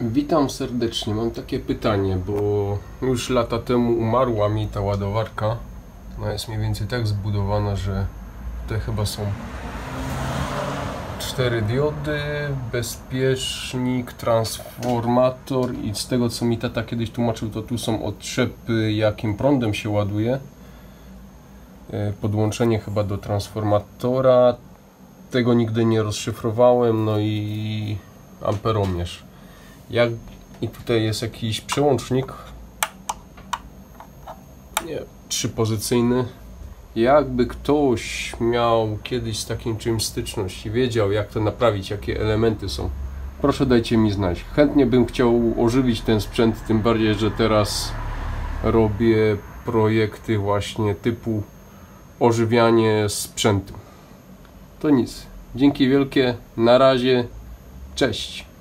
Witam serdecznie. Mam takie pytanie, bo już lata temu umarła mi ta ładowarka. Ona jest mniej więcej tak zbudowana, że te chyba są cztery diody, bezpiecznik, transformator i z tego co mi tata kiedyś tłumaczył, to tu są otrzepy jakim prądem się ładuje. E, Podłączenie chyba do transformatora. Tego nigdy nie rozszyfrowałem, no i amperomierz. Jak i tutaj jest jakiś przełącznik. Nie, trzypozycyjny. Jakby ktoś miał kiedyś z takim czymś styczność i wiedział, jak to naprawić, jakie elementy są, proszę dajcie mi znać. Chętnie bym chciał ożywić ten sprzęt, tym bardziej, że teraz robię projekty właśnie typu ożywianie sprzętu. To nic. Dzięki wielkie. Na razie. Cześć.